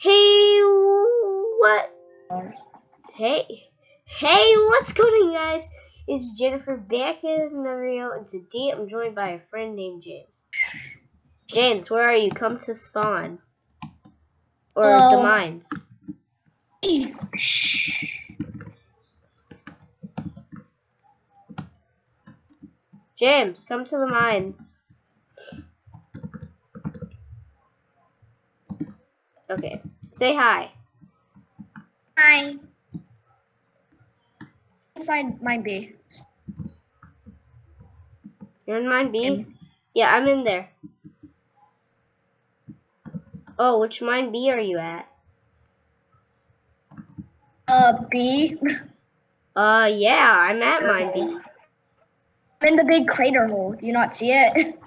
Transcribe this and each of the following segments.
Hey, what? Hey, hey, what's going on, guys? It's Jennifer back in another video, and today I'm joined by a friend named James. James, where are you? Come to spawn. Or Hello. the oh. mines. James, come to the mines. Okay, say hi. Hi. Inside mine B. You're in mine B? In. Yeah, I'm in there. Oh, which mine B are you at? Uh, B. Uh, yeah, I'm at mine B. I'm in the big crater hole. Do you not see it?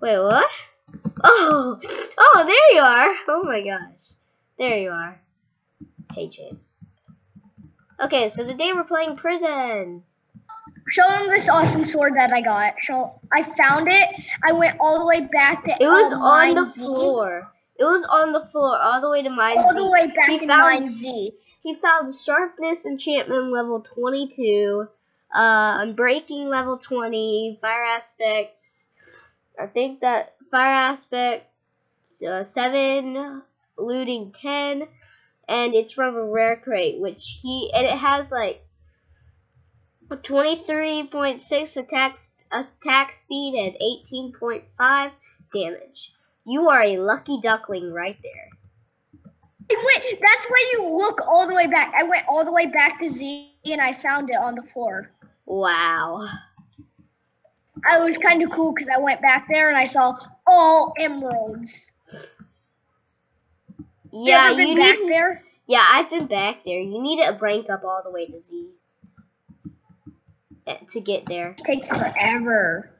Wait, what? Oh, oh, there you are. Oh my gosh. There you are. Hey, James. Okay, so today we're playing prison. Show them this awesome sword that I got. Show. I found it. I went all the way back to. It was on the Z. floor. It was on the floor all the way to mine All Z. the way back He found mine Z. He found sharpness enchantment level 22, uh, breaking level 20, fire aspects. I think that fire aspect uh, 7, looting 10, and it's from a rare crate, which he and it has like 23.6 attack attack speed and 18.5 damage. You are a lucky duckling right there. I went. That's when you look all the way back. I went all the way back to Z and I found it on the floor. Wow. I was kind of cool because I went back there and I saw all emeralds. Yeah, you, you back need. There? yeah, I've been back there. You need to rank up all the way to Z eh, to get there. It takes forever.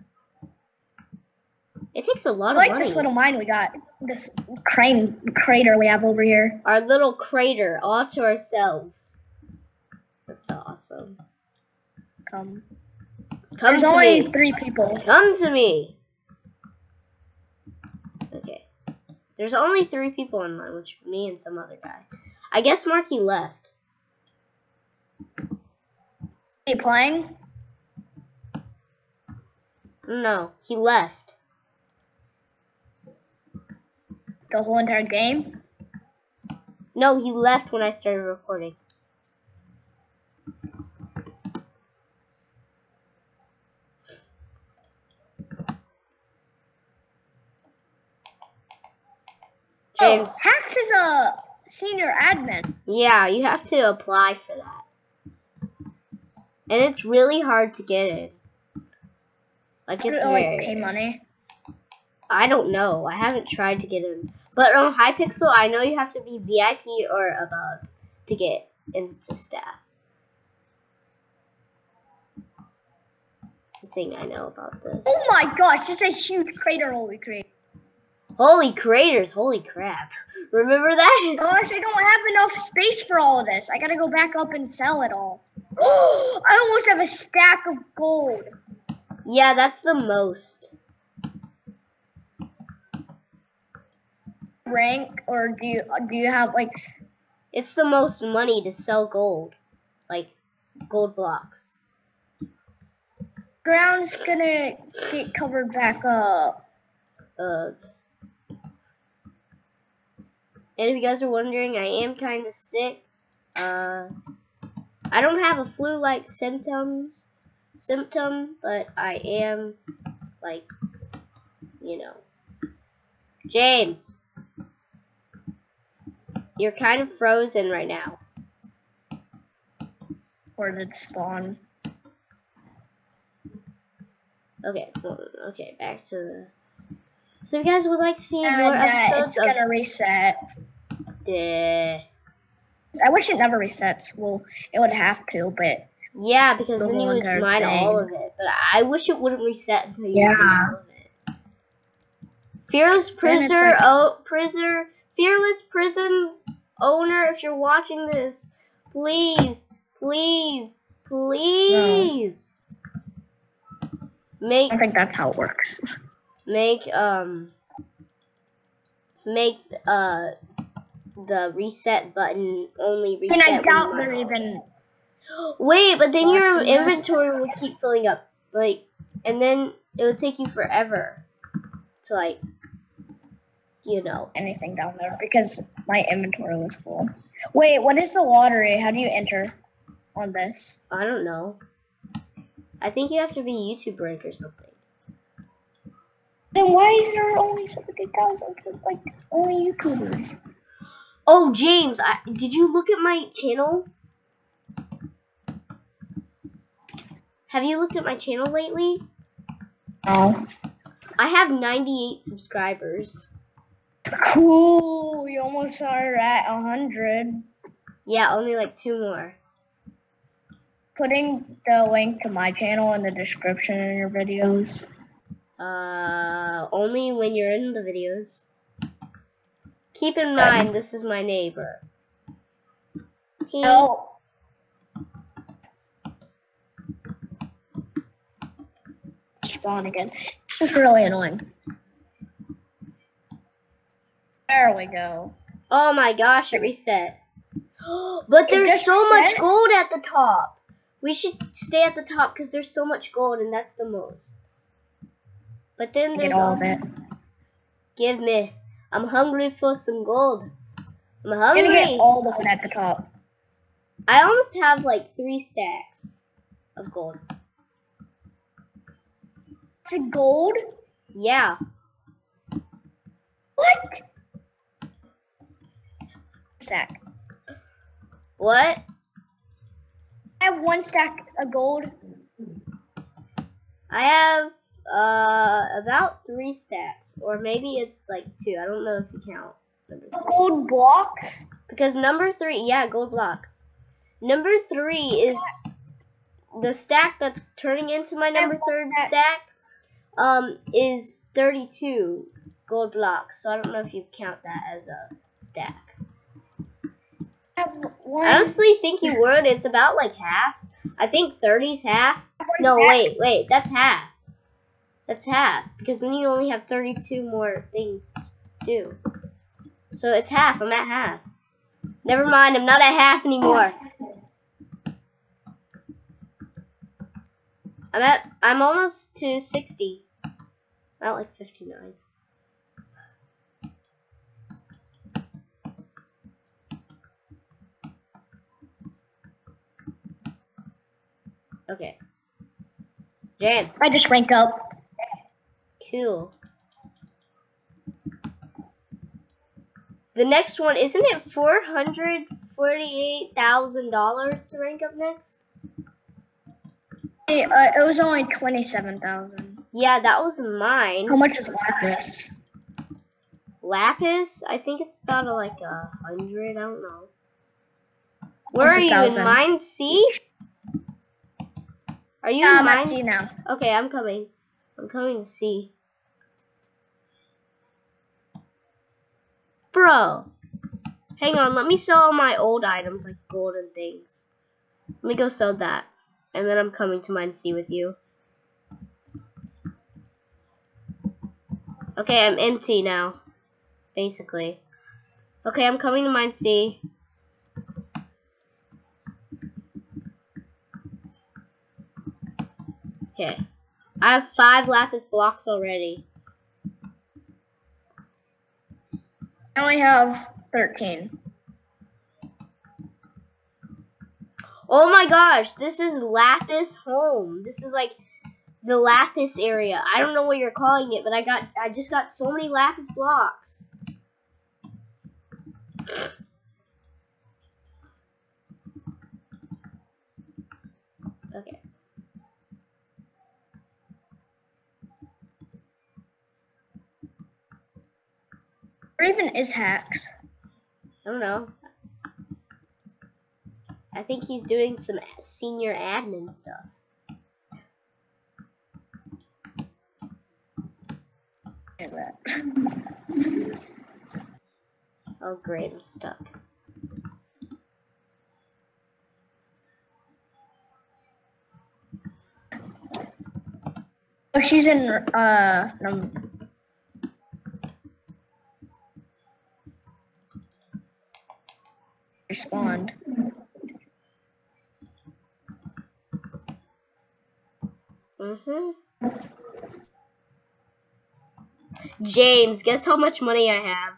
It takes a lot I of like money. this little mine we got. This crane crater we have over here. Our little crater all to ourselves. That's awesome. Um, Come there's to only me. three people. Come to me. Okay. There's only three people in mine, which me and some other guy. I guess Marky left. Are you playing? No, he left. The whole entire game? No, he left when I started recording. Oh, Hax is a senior admin. yeah, you have to apply for that. And it's really hard to get in. Like it's Oh, like pay money. I don't know. I haven't tried to get in. But on Hypixel, I know you have to be VIP or above to get into staff. It's a thing I know about this. Oh my gosh, it's a huge crater hole we created. Holy craters, holy crap. Remember that? Gosh, I don't have enough space for all of this. I gotta go back up and sell it all. Oh, I almost have a stack of gold. Yeah, that's the most. Rank, or do you do you have like It's the most money to sell gold. Like, gold blocks. ground's gonna get covered back up? Ugh. And if you guys are wondering, I am kind of sick. Uh, I don't have a flu-like symptoms, symptom, but I am, like, you know. James, you're kind of frozen right now. Or did spawn? Okay, okay, back to the. So, if you guys would like to see more uh, episodes it's of. gonna reset. Yeah. I wish it never resets. Well, it would have to, but Yeah, because The then you would mine all of it. But I wish it wouldn't reset until you Yeah. mine all of it. Fearless prisoner, like- oh, prisoner, fearless prisons owner. If you're watching this, please, please, please, I make don't think that's how it works. make um make uh the reset button only reset. And. I doubt they're even. Wait, but then your inventory will keep filling up, like, and then it would take you forever to like, you know. anything down there because my inventory was full. Wait, what is the lottery? How do you enter on this? I don't know. I think you have to be YouTube rank or something. Then why is there only seventy thousand like only YouTubers? Oh, James, I, did you look at my channel? Have you looked at my channel lately? Oh, I have 98 subscribers. cool! You almost are at hundred. Yeah, only like two more. Putting the link to my channel in the description in your videos. Uh, only when you're in the videos. Keep in mind, this is my neighbor. He, No. Spawn again. This is really annoying. There we go. Oh my gosh, it reset. but there's so much gold at the top. We should stay at the top because there's so much gold and that's the most. But then there's Get all of it. Give me. I'm hungry for some gold. I'm I'm gonna hungry. get all of it at the top. I almost have like three stacks of gold. A gold? Yeah. What? Stack. What? I have one stack of gold. I have uh about three stacks, or maybe it's like two. I don't know if you count. Gold blocks. Because number three, yeah, gold blocks. Number three is the stack that's turning into my number third stack. Um, is thirty-two gold blocks. So I don't know if you count that as a stack. I have one. I honestly think you would. It's about like half. I think 30's half. No, wait, wait. That's half. That's half. Because then you only have 32 more things to do. So it's half. I'm at half. Never mind. I'm not at half anymore. I'm at. I'm almost to 60. I'm at like 59. Okay. James. I just ranked up. The next one, isn't it four hundred forty-eight thousand dollars to rank up next? Hey, uh, it was only twenty-seven thousand. Yeah, that was mine. How much is lapis? Lapis, I think it's about a, like a hundred. I don't know. Where are you in mine C? Are you Yeah, in I'm mine? at C now. Okay, I'm coming. I'm coming to see. Bro. Hang on, let me sell my old items like golden things. Let me go sell that. And then I'm coming to mine C with you. Okay, I'm empty now. Basically. Okay, I'm coming to mine C. Okay. I have five lapis blocks already. I only have thirteen. Oh my gosh, this is Lapis Home. This is like the Lapis area. I don't know what you're calling it, but I got I just got so many Lapis blocks. Okay. Or even is Hax. I don't know. I think he's doing some senior admin stuff. Look at that. Oh great, I'm stuck. Oh, she's in uh num- Respond. Mm-hmm. James, guess how much money I have?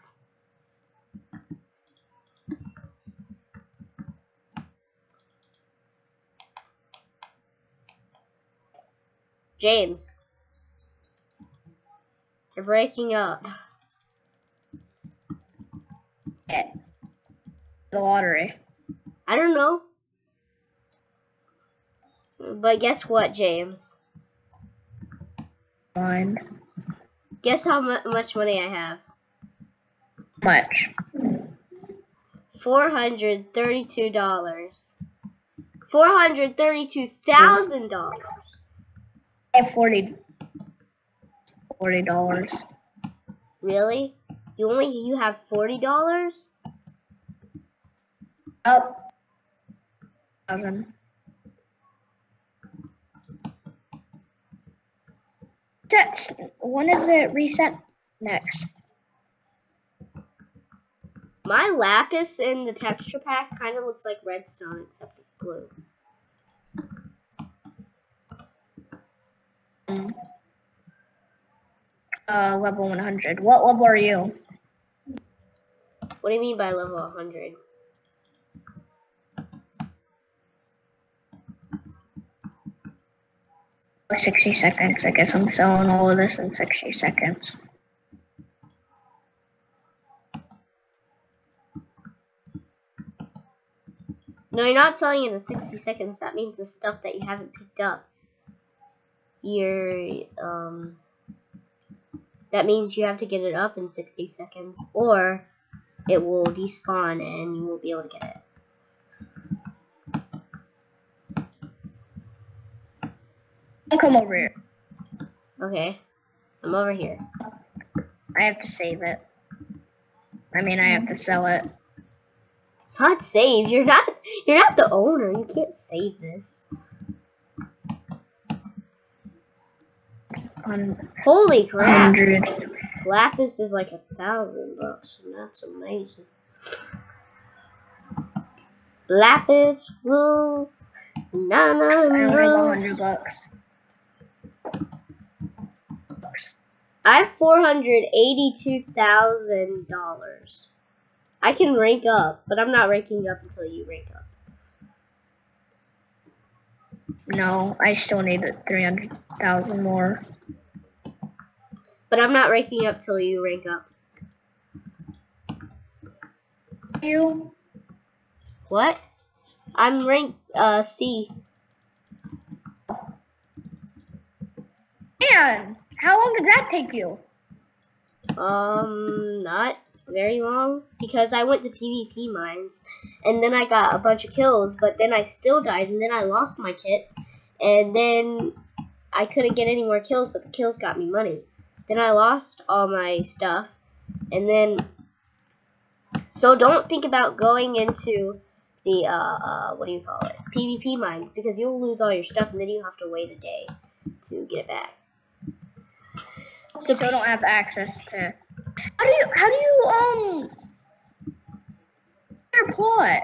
James. You're breaking up. Yeah. The lottery. I don't know. But guess what, James? Fine. Guess how mu- much money I have? Much. Four hundred thirty-two dollars. Four hundred thirty-two thousand dollars. I have forty. Forty dollars. Really? You only you have forty dollars? Up. Thousand. That's when is it reset next? My lapis in the texture pack kind of looks like redstone, except it's blue. Uh, level one hundred. What level are you? What do you mean by level 100? Sixty seconds. I guess I'm selling all of this in sixty seconds. No, you're not selling it in 60 seconds. That means the stuff that you haven't picked up. You're, um, that means you have to get it up in 60 seconds, or it will despawn and you won't be able to get it. Come over here. Okay, I'm over here. I have to save it. I mean, I have to sell it. Not save. You're not. You're not the owner. You can't save this. On Holy crap! hundred. Lapis is like a thousand bucks, and that's amazing. Lapis rules. Na na I only hundred bucks. I have four hundred eighty-two thousand dollars. I can rank up, but I'm not ranking up until you rank up. No, I still need three hundred thousand more. But I'm not ranking up till you rank up. You? What? I'm rank uh C. Man, how long did that take you? Um, not very long because I went to PvP mines and then I got a bunch of kills, but then I still died and then I lost my kit and then I couldn't get any more kills, but the kills got me money. Then I lost all my stuff and then so don't think about going into the uh, uh what do you call it PvP mines because you'll lose all your stuff and then you have to wait a day to get it back. So, don't have access to. How do you? How do you um? Your plot.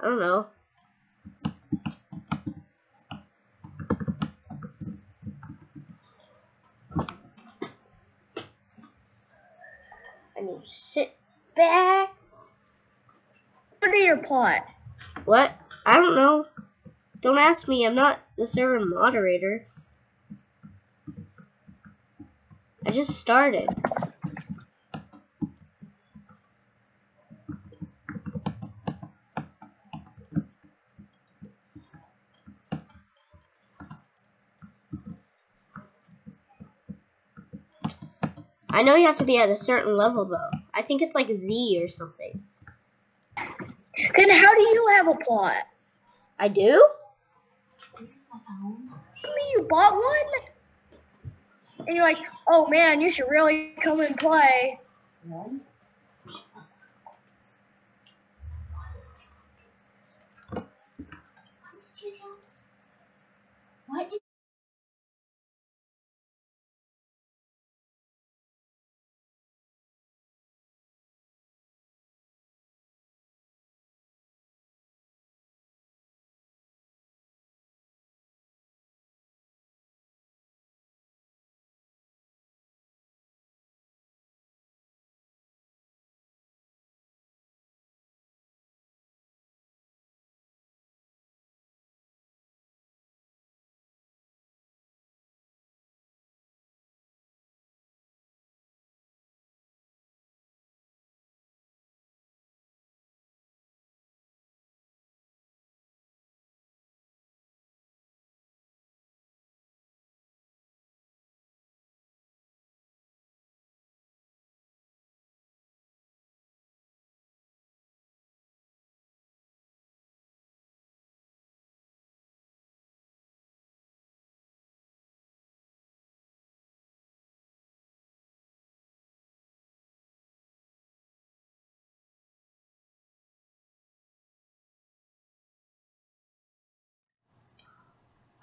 I don't know. I need to sit back. What are your plot? What? I don't know. Don't ask me. I'm not the server moderator. I just started. I know you have to be at a certain level though. I think it's like Z or something. Then how do you have a plot? I do? I mean, you bought one, and you're like, oh man, you should really come and play. What did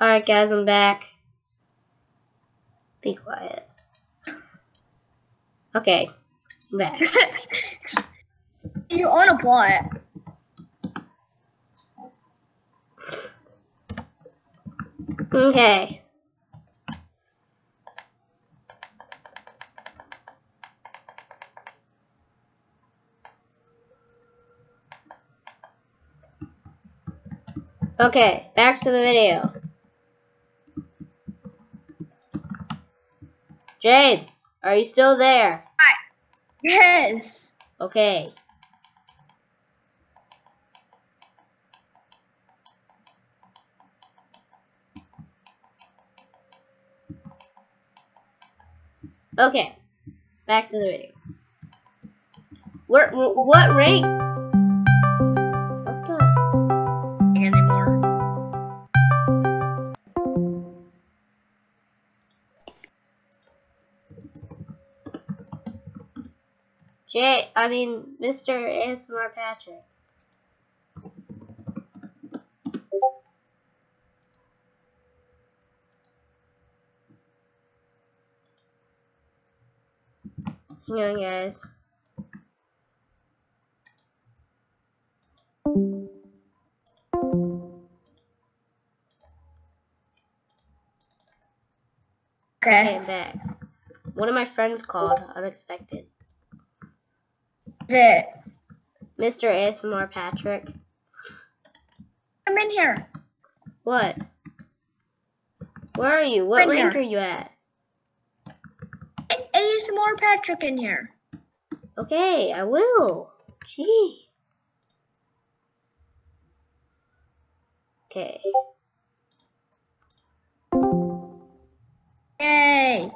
Alright, guys, I'm back. Be quiet. Okay, I'm back. you own a plot. Okay. Okay, back to the video. James, are you still there? Hi. Yes. Okay. Okay, back to the video. What what rank? Jay, I mean, Mr. ASMR Patrick. Hang on, guys. Okay, Okay. I'm back. One of my friends called, unexpected. Is it? Mr. ASMR Patrick. I'm in here. What? Where are you? What rank here. are you at? A- ASMR Patrick in here. Okay, I will. Gee. Okay. Yay.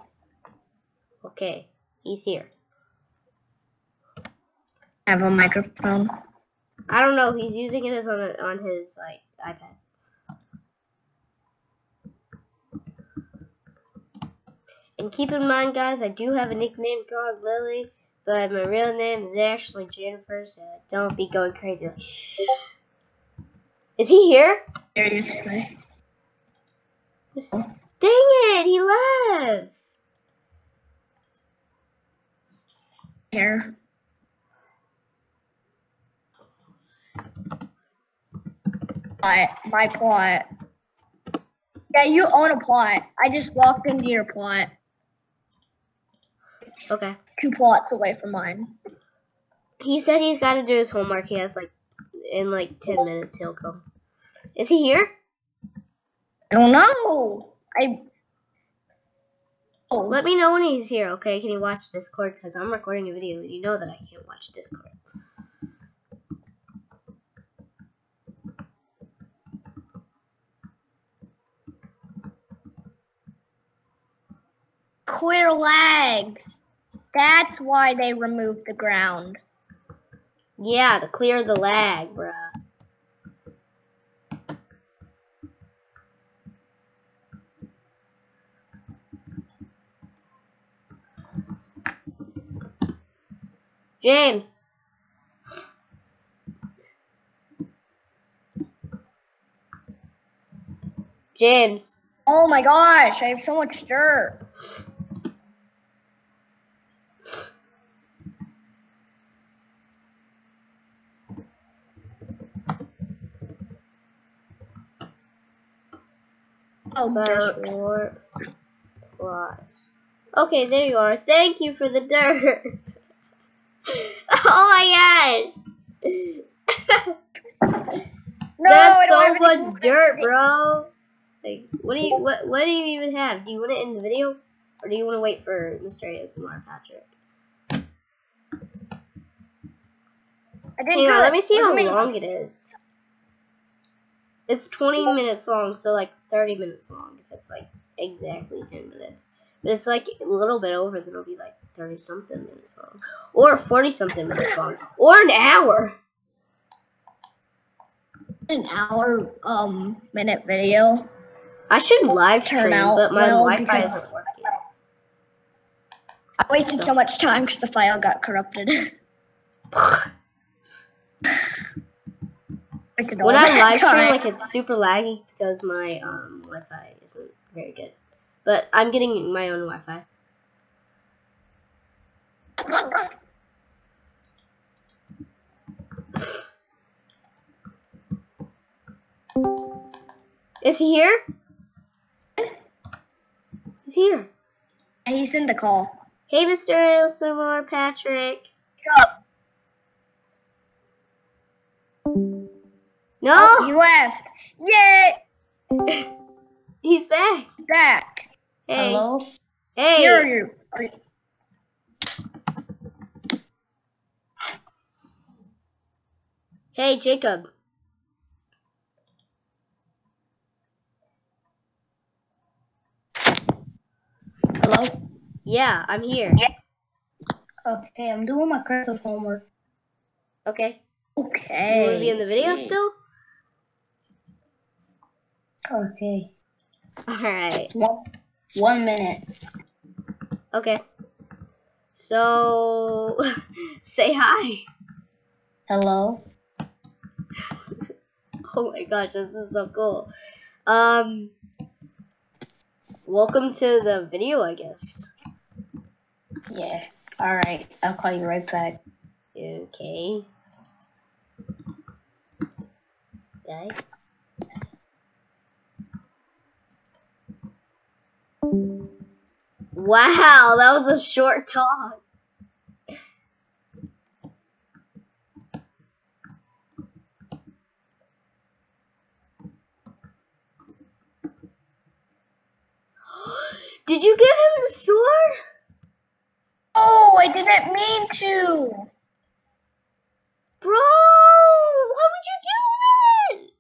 Okay. He's here. I have a microphone. I don't know. He's using it as on on his like iPad. And keep in mind, guys, I do have a nickname called Lily, but my real name is actually Jennifer. So don't be going crazy. Is he here? Seriously. This- Dang it! He left. Here. Plot. My plot. Yeah, you own a plot. I just walked into your plot. Okay. Two plots away from mine. He said he's got to do his homework. He has like in like ten minutes. He'll come. Is he here? I don't know. I. Oh, Let me know when he's here, okay? Can you watch Discord? Because I'm recording a video and you know that I can't watch Discord. Clear lag. That's why they removed the ground. Yeah, to clear the lag, bruh. James. James. Oh my gosh, I have so much dirt. Oh, dirt. Okay, there you are. Thank you for the dirt. oh my god. No, That's so much dirt, bro. Like, what do you what what do you even have? Do you want it in the video, or do you want to wait for Mr. ASMR Patrick? I did Hang on, let me see how long it is. It's 20 minutes long, so like 30 minutes long if it's like exactly 10 minutes. But it's like a little bit over, then it'll be like 30 something minutes long. Or 40 something minutes long. Or an hour. An hour, um, minute video. I should live Turn stream, out but my well Wi Fi isn't working. I wasted So- so much time because the file got corrupted. I expected all When I live stream, like it's super laggy because my um Wi-Fi isn't very good. But I'm getting my own Wi-Fi. Is he here? He's here. And He's in the call. Hey, Mr. ASMR Patrick. No, Oh, he left. Yay! he's back. Back. Hey, Hello? hey. Here are you. Are you- Hey, Jacob. Hello? Yeah, I'm here. Okay, I'm doing my Christmas homework. Okay. Okay. You want to be in the video still? Okay. All right. One, one minute. Okay. So, say hi. Hello? Oh my gosh, this is so cool. Um, welcome to the video, I guess. Yeah. Alright, I'll call you right back. Okay. Guys. Wow, that was a short talk. Did you give him the sword? Oh, I didn't mean to. Bro, why would you do that?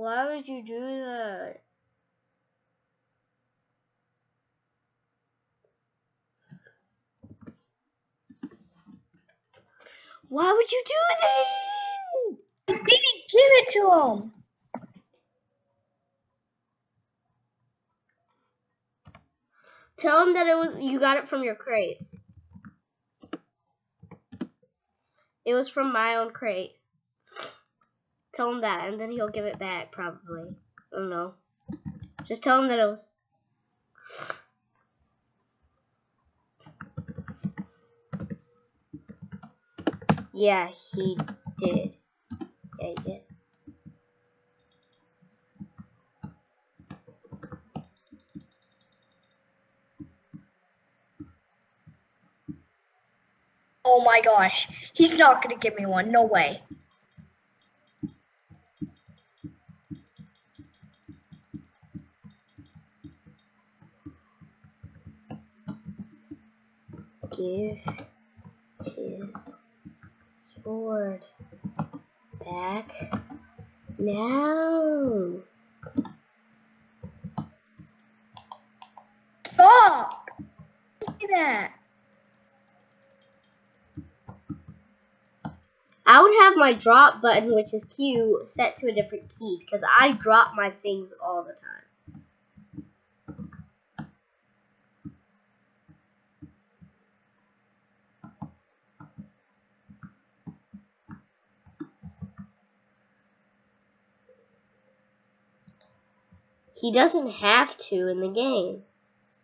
Why would you do that? Why would you do that? I didn't give it to him. Tell him that it was you got it from your crate. It was from my own crate. Tell him that, and then he'll give it back probably. I don't know. Just tell him that it was. Yeah, he did. Yeah, he did. Oh my gosh. He's not going to give me one. No way. Give his sword back now. Stop. Look at that. I would have my drop button, which is Q, set to a different key because I drop my things all the time. He doesn't have to in the game.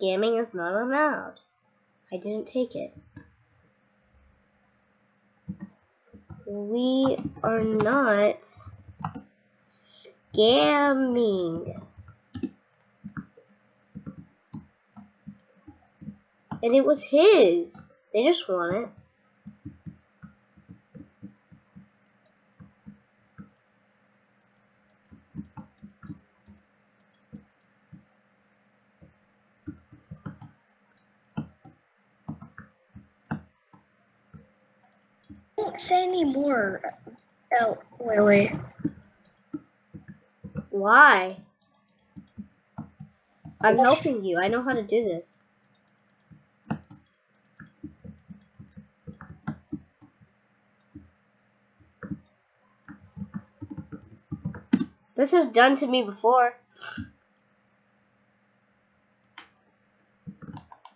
Scamming is not allowed. I didn't take it. We are not scamming. And it was his. They just want it. Don't say any more. Oh, wait, wait. Why? I'm helping you. I know how to do this. This has done to me before.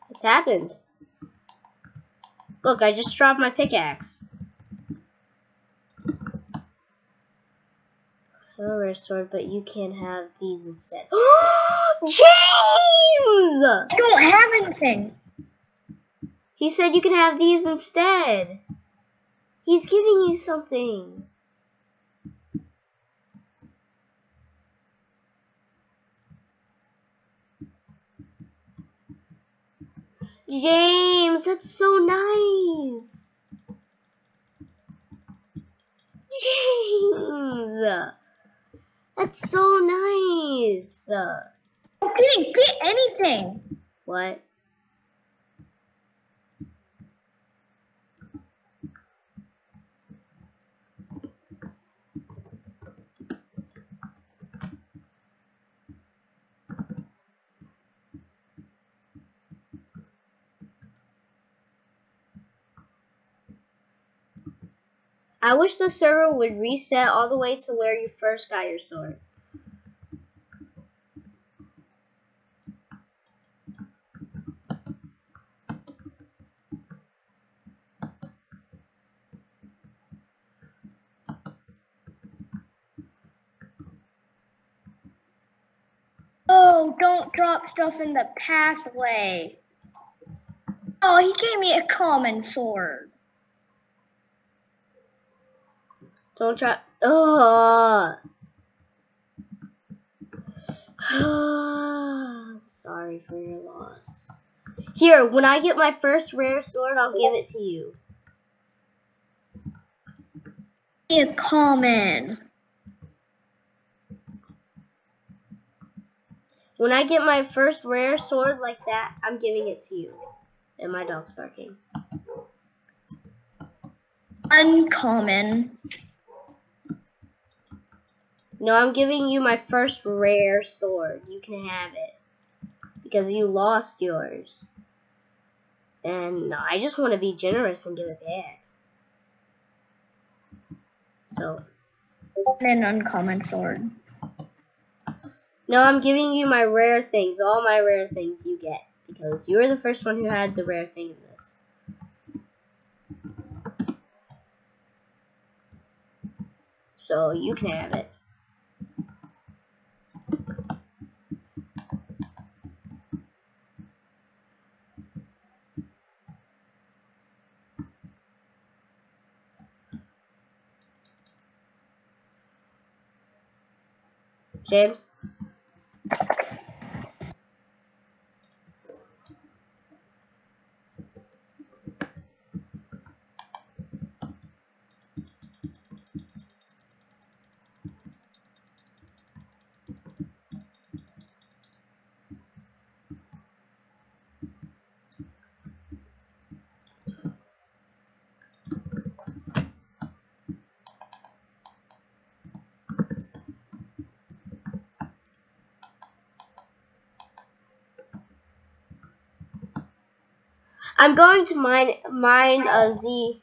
It's happened. Look, I just dropped my pickaxe. I have a rare sword, but you can have these instead. James! I don't have anything. He said you can have these instead. He's giving you something. James, that's so nice. James, that's so nice. I didn't get anything. What? I wish the server would reset all the way to where you first got your sword. Oh, don't drop stuff in the pathway. Oh, he gave me a common sword. Don't try. Oh. Sorry for your loss. Here, when I get my first rare sword, I'll give it to you. A common. When I get my first rare sword like that, I'm giving it to you. And my dog's barking. Uncommon. No, I'm giving you my first rare sword. You can have it. Because you lost yours. And I just want to be generous and give it back. So, An uncommon sword. no, I'm giving you my rare things. All my rare things you get. Because you were the first one who had the rare thing in this. So, you can have it. James? I'm going to mine mine a Z.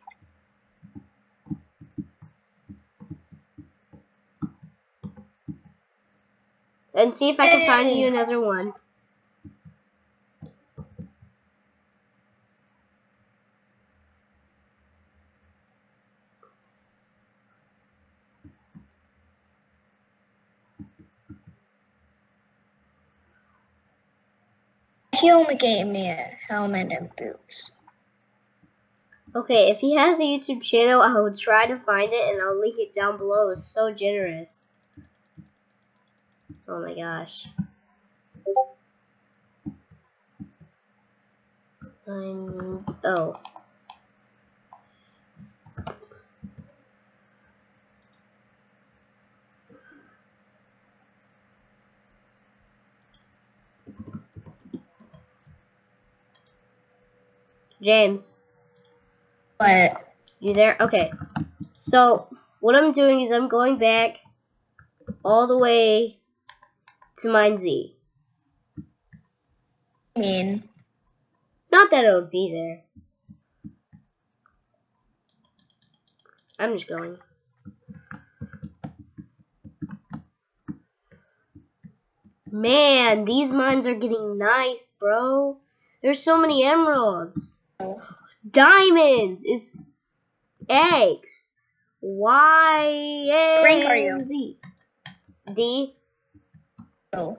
And see if I can find you another one. He only gave me a helmet and boots. Okay, if he has a YouTube channel, I will try to find it and I'll link it down below. It's so generous. Oh my gosh. I'm, oh. James. But You there? Okay. So, what I'm doing is I'm going back all the way to mine Z. I mean, Not that it would be there. I'm just going. Man, these mines are getting nice, bro. There's so many emeralds. Diamonds is X. Y Rank are you? Z. D. Oh.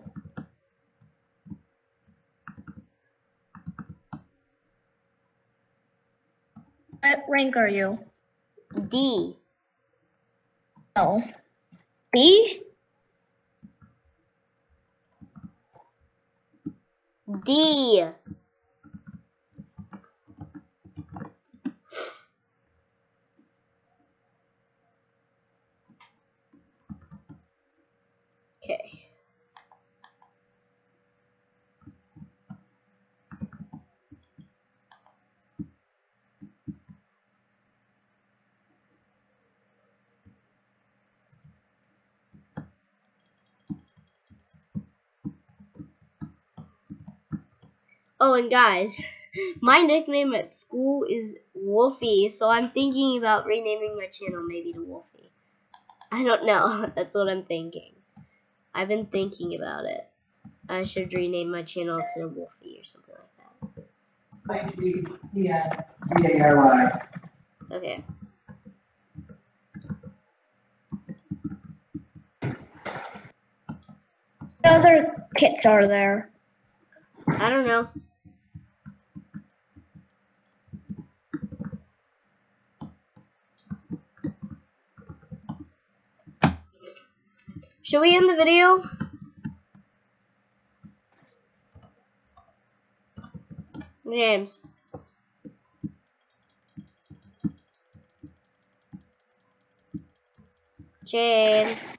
What rank are you? D. Oh. B? D. Okay. Oh, and guys, my nickname at school is Wolfie, so I'm thinking about renaming my channel maybe to Wolfie. I don't know. That's what I'm thinking. I've been thinking about it. I should rename my channel to Wolfie or something like that. Like B, B, I, B, A, R, Y. Okay. What other kits are there? I don't know. Should we end the video? James. James.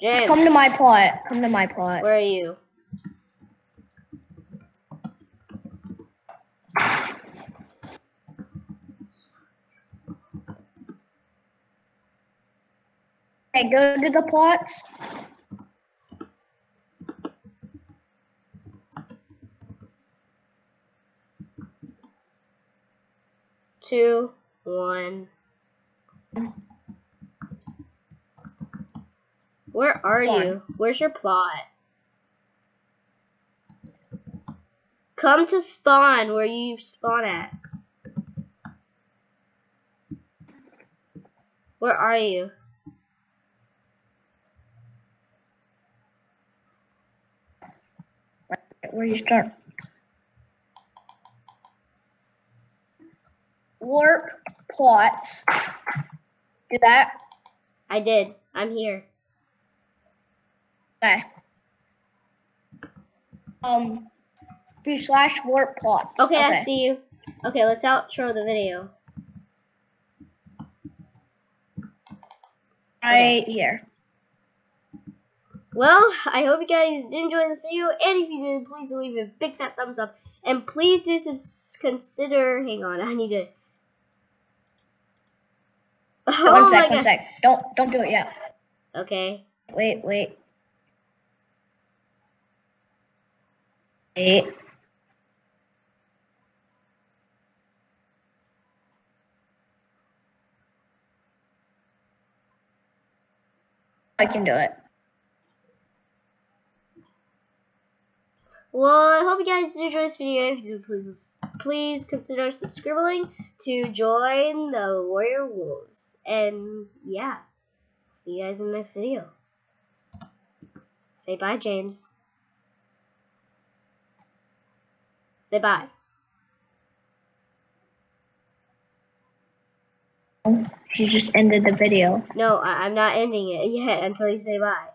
James, Come to my plot. Come to my plot. where are you? Okay, go to the plots. two, one. Where are you? Where's your plot? Come to spawn where you spawn at. Where are you? Where you start? Warp plots. Do that. I did. I'm here. Okay. Um, B slash warp plots. Okay, I see you. Okay, let's outro the video. Right here. Well, I hope you guys did enjoy this video, and if you did, please leave a big fat thumbs up, and please do subs- consider. Hang on, I need to. Oh one sec, one god. sec. Don't don't do it yet. Okay. Wait, wait. Wait. I can do it. Well, I hope you guys did enjoy this video. If you did, please, please consider subscribing to join the Warrior Wolves. And yeah, see you guys in the next video. Say bye, James. Say bye. She just ended the video. No, I- I'm not ending it yet until you say bye.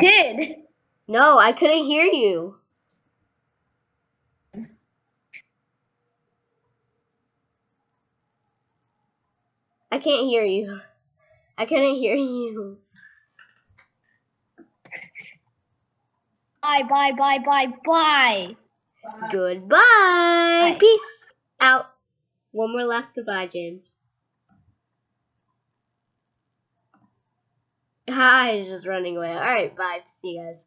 Did. No, I couldn't hear you. I can't hear you. I couldn't hear you. Bye, bye, bye, bye, bye. Goodbye. Peace out. One more last goodbye, James. Hi, he's just running away. Alright, bye. See you guys.